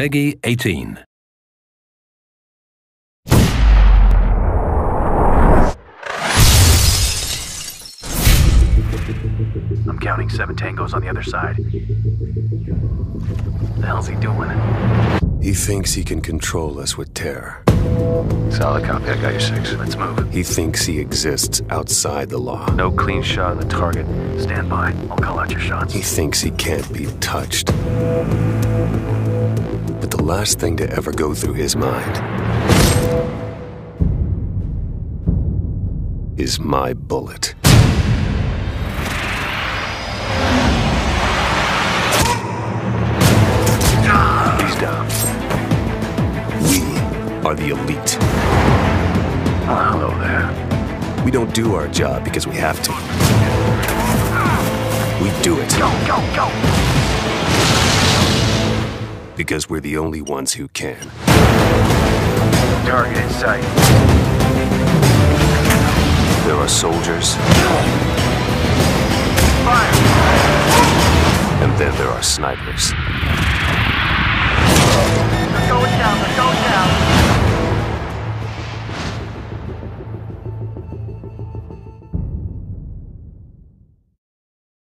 Peggy 18. I'm counting seven tangos on the other side. The hell's he doing? He thinks he can control us with terror. Solid copy. I got you six. Let's move. He thinks he exists outside the law. No clean shot on the target. Stand by. I'll call out your shots. He thinks he can't be touched. Last thing to ever go through his mind is my bullet. He's down. We are the elite. Oh, hello there. We don't do our job because we have to. We do it Go, go, go! Because we're the only ones who can. Target in sight. There are soldiers, Fire! and then there are snipers.